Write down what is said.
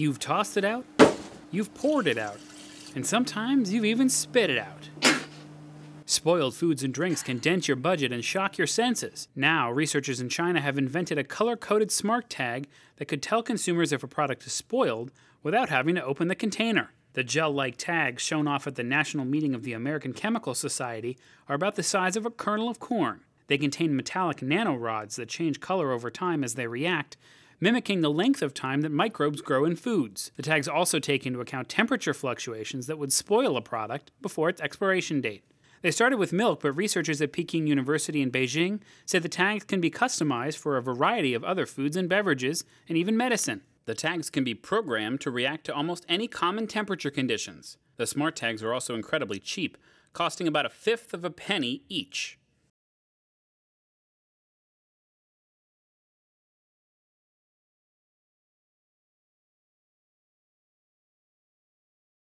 You've tossed it out, you've poured it out, and sometimes you've even spit it out. Spoiled foods and drinks can dent your budget and shock your senses. Now, researchers in China have invented a color coded smart tag that could tell consumers if a product is spoiled without having to open the container. The gel like tags shown off at the national meeting of the American Chemical Society are about the size of a kernel of corn. They contain metallic nanorods that change color over time as they react, mimicking the length of time that microbes grow in foods. The tags also take into account temperature fluctuations that would spoil a product before its expiration date. They started with milk, but researchers at Peking University in Beijing said the tags can be customized for a variety of other foods and beverages, and even medicine. The tags can be programmed to react to almost any common temperature conditions. The smart tags are also incredibly cheap, costing about a fifth of a penny each.